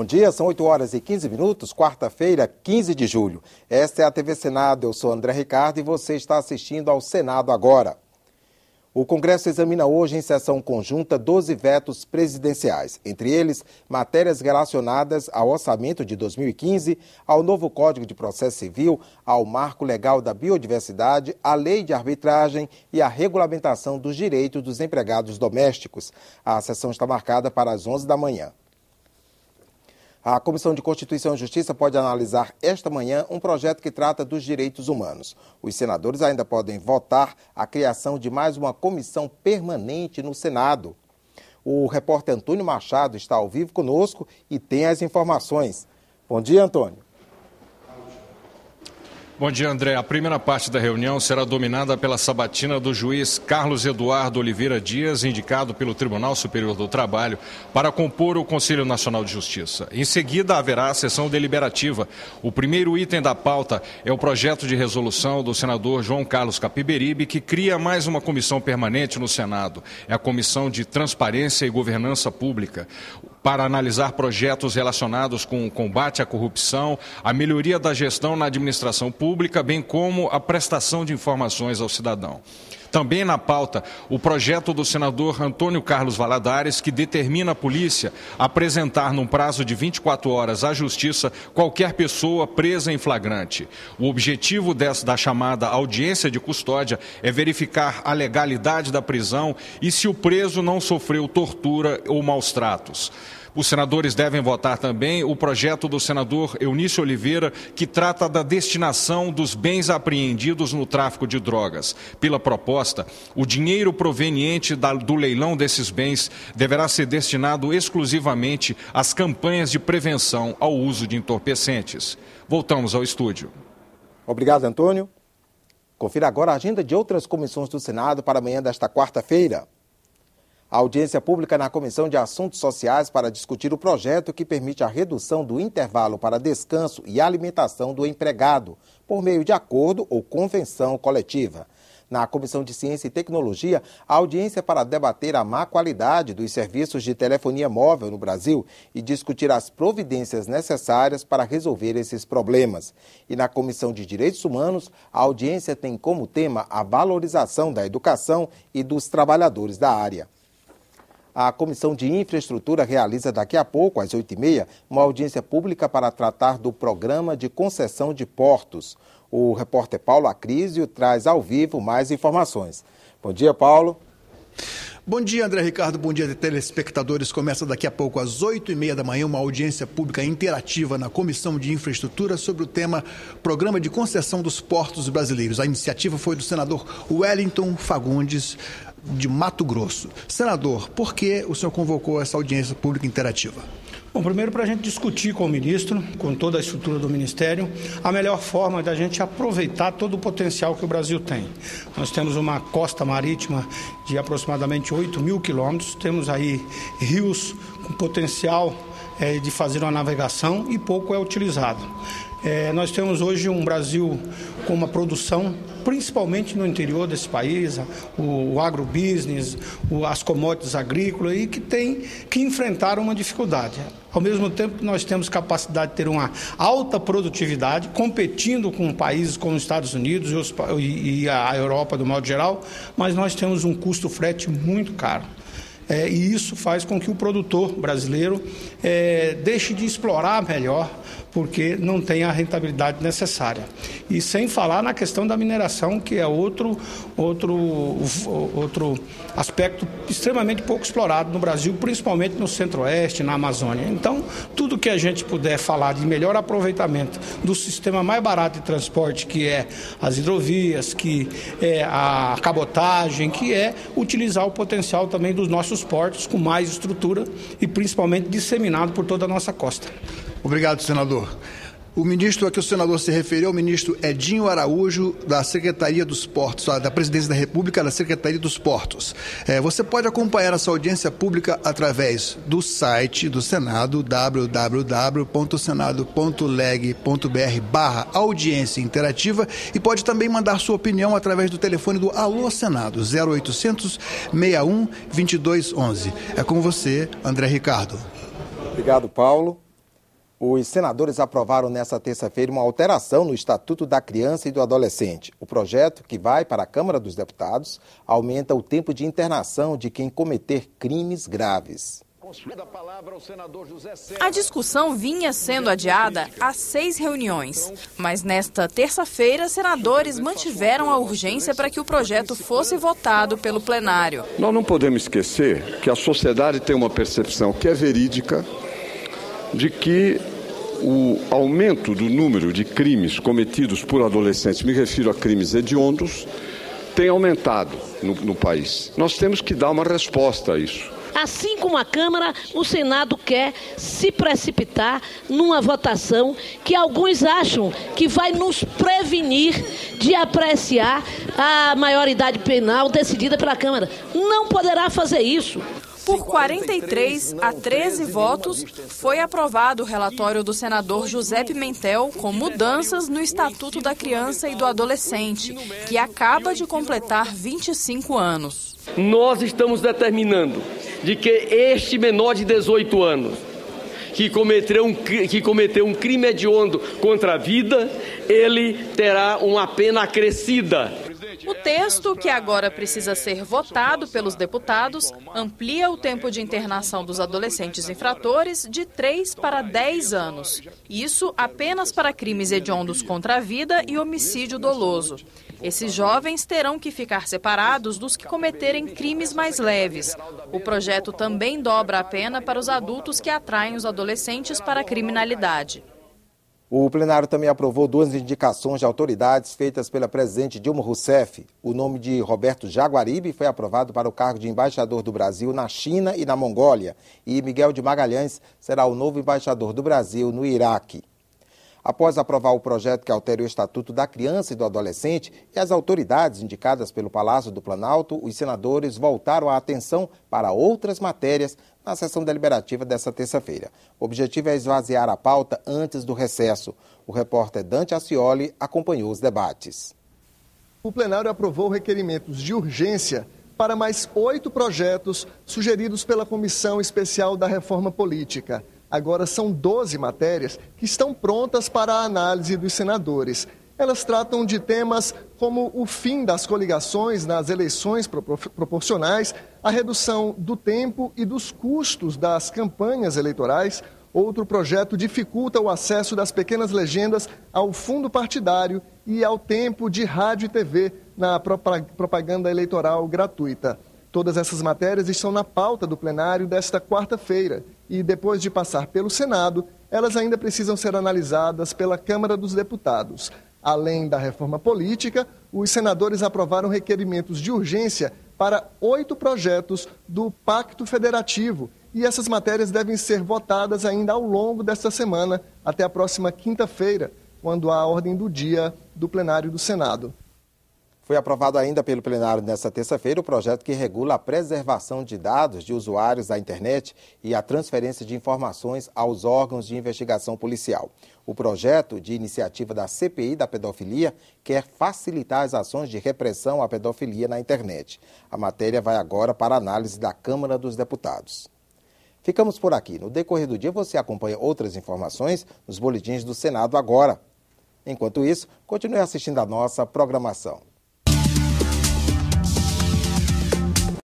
Bom dia, são 8 horas e 15 minutos, quarta-feira, 15 de julho. Esta é a TV Senado, eu sou André Ricardo e você está assistindo ao Senado agora. O Congresso examina hoje, em sessão conjunta, 12 vetos presidenciais, entre eles matérias relacionadas ao orçamento de 2015, ao novo Código de Processo Civil, ao Marco Legal da Biodiversidade, à Lei de Arbitragem e à regulamentação dos direitos dos empregados domésticos. A sessão está marcada para as 11 da manhã. A Comissão de Constituição e Justiça pode analisar esta manhã um projeto que trata dos direitos humanos. Os senadores ainda podem votar a criação de mais uma comissão permanente no Senado. O repórter Antônio Machado está ao vivo conosco e tem as informações. Bom dia, Antônio. Bom dia, André. A primeira parte da reunião será dominada pela sabatina do juiz Carlos Eduardo Oliveira Dias, indicado pelo Tribunal Superior do Trabalho, para compor o Conselho Nacional de Justiça. Em seguida, haverá a sessão deliberativa. O primeiro item da pauta é o projeto de resolução do senador João Carlos Capiberibe, que cria mais uma comissão permanente no Senado. É a Comissão de Transparência e Governança Pública para analisar projetos relacionados com o combate à corrupção, a melhoria da gestão na administração pública, bem como a prestação de informações ao cidadão. Também na pauta, o projeto do senador Antônio Carlos Valadares, que determina a polícia apresentar num prazo de 24 horas à justiça qualquer pessoa presa em flagrante. O objetivo dessa, da chamada audiência de custódia é verificar a legalidade da prisão e se o preso não sofreu tortura ou maus tratos. Os senadores devem votar também o projeto do senador Eunício Oliveira, que trata da destinação dos bens apreendidos no tráfico de drogas. Pela proposta, o dinheiro proveniente do leilão desses bens deverá ser destinado exclusivamente às campanhas de prevenção ao uso de entorpecentes. Voltamos ao estúdio. Obrigado, Antônio. Confira agora a agenda de outras comissões do Senado para amanhã desta quarta-feira. A audiência pública na Comissão de Assuntos Sociais para discutir o projeto que permite a redução do intervalo para descanso e alimentação do empregado, por meio de acordo ou convenção coletiva. Na Comissão de Ciência e Tecnologia, a audiência para debater a má qualidade dos serviços de telefonia móvel no Brasil e discutir as providências necessárias para resolver esses problemas. E na Comissão de Direitos Humanos, a audiência tem como tema a valorização da educação e dos trabalhadores da área. A Comissão de Infraestrutura realiza daqui a pouco, às 8h30, uma audiência pública para tratar do programa de concessão de portos. O repórter Paulo Acrísio traz ao vivo mais informações. Bom dia, Paulo. Bom dia, André Ricardo. Bom dia, telespectadores. Começa daqui a pouco, às oito e meia da manhã, uma audiência pública interativa na Comissão de Infraestrutura sobre o tema Programa de Concessão dos Portos Brasileiros. A iniciativa foi do senador Wellington Fagundes de Mato Grosso. Senador, por que o senhor convocou essa audiência pública interativa? Bom, primeiro para a gente discutir com o ministro, com toda a estrutura do Ministério, a melhor forma da gente aproveitar todo o potencial que o Brasil tem. Nós temos uma costa marítima de aproximadamente 8 mil quilômetros, temos aí rios com potencial é, de fazer uma navegação e pouco é utilizado. É, nós temos hoje um Brasil com uma produção, principalmente no interior desse país, o, o agrobusiness, o, as commodities agrícolas, e que tem que enfrentar uma dificuldade. Ao mesmo tempo que nós temos capacidade de ter uma alta produtividade, competindo com países como os Estados Unidos e, e a Europa, do modo geral, mas nós temos um custo frete muito caro. É, e isso faz com que o produtor brasileiro é, deixe de explorar melhor porque não tem a rentabilidade necessária. E sem falar na questão da mineração, que é outro, outro, outro aspecto extremamente pouco explorado no Brasil, principalmente no Centro-Oeste, na Amazônia. Então, tudo que a gente puder falar de melhor aproveitamento do sistema mais barato de transporte, que é as hidrovias, que é a cabotagem, que é utilizar o potencial também dos nossos portos com mais estrutura e principalmente disseminado por toda a nossa costa. Obrigado, senador. O ministro a que o senador se referiu é o ministro Edinho Araújo, da Secretaria dos Portos, da Presidência da República, da Secretaria dos Portos. É, você pode acompanhar essa audiência pública através do site do Senado, www.senado.leg.br barra audiência interativa e pode também mandar sua opinião através do telefone do Alô Senado, 0800 61 2211. É com você, André Ricardo. Obrigado, Paulo. Os senadores aprovaram nesta terça-feira uma alteração no Estatuto da Criança e do Adolescente. O projeto, que vai para a Câmara dos Deputados, aumenta o tempo de internação de quem cometer crimes graves. A discussão vinha sendo adiada há seis reuniões, mas nesta terça-feira, senadores mantiveram a urgência para que o projeto fosse votado pelo plenário. Nós não podemos esquecer que a sociedade tem uma percepção que é verídica de que o aumento do número de crimes cometidos por adolescentes, me refiro a crimes hediondos, tem aumentado no, no país. Nós temos que dar uma resposta a isso. Assim como a Câmara, o Senado quer se precipitar numa votação que alguns acham que vai nos prevenir de apreciar a maioridade penal decidida pela Câmara. Não poderá fazer isso. Por 43 a 13 votos, foi aprovado o relatório do senador José Pimentel com mudanças no Estatuto da Criança e do Adolescente, que acaba de completar 25 anos. Nós estamos determinando de que este menor de 18 anos que cometeu um, que cometeu um crime hediondo contra a vida, ele terá uma pena acrescida o texto, que agora precisa ser votado pelos deputados, amplia o tempo de internação dos adolescentes infratores de 3 para 10 anos. Isso apenas para crimes hediondos contra a vida e homicídio doloso. Esses jovens terão que ficar separados dos que cometerem crimes mais leves. O projeto também dobra a pena para os adultos que atraem os adolescentes para a criminalidade. O plenário também aprovou duas indicações de autoridades feitas pela presidente Dilma Rousseff. O nome de Roberto Jaguaribe foi aprovado para o cargo de embaixador do Brasil na China e na Mongólia. E Miguel de Magalhães será o novo embaixador do Brasil no Iraque. Após aprovar o projeto que altera o Estatuto da Criança e do Adolescente e as autoridades indicadas pelo Palácio do Planalto, os senadores voltaram a atenção para outras matérias na sessão deliberativa desta terça-feira. O objetivo é esvaziar a pauta antes do recesso. O repórter Dante Ascioli acompanhou os debates. O plenário aprovou requerimentos de urgência para mais oito projetos sugeridos pela Comissão Especial da Reforma Política. Agora são 12 matérias que estão prontas para a análise dos senadores. Elas tratam de temas como o fim das coligações nas eleições proporcionais, a redução do tempo e dos custos das campanhas eleitorais. Outro projeto dificulta o acesso das pequenas legendas ao fundo partidário e ao tempo de rádio e TV na propaganda eleitoral gratuita. Todas essas matérias estão na pauta do plenário desta quarta-feira e, depois de passar pelo Senado, elas ainda precisam ser analisadas pela Câmara dos Deputados. Além da reforma política, os senadores aprovaram requerimentos de urgência para oito projetos do Pacto Federativo. E essas matérias devem ser votadas ainda ao longo desta semana, até a próxima quinta-feira, quando há a ordem do dia do plenário do Senado. Foi aprovado ainda pelo plenário nesta terça-feira o projeto que regula a preservação de dados de usuários da internet e a transferência de informações aos órgãos de investigação policial. O projeto, de iniciativa da CPI da pedofilia, quer facilitar as ações de repressão à pedofilia na internet. A matéria vai agora para análise da Câmara dos Deputados. Ficamos por aqui. No decorrer do dia você acompanha outras informações nos boletins do Senado agora. Enquanto isso, continue assistindo a nossa programação.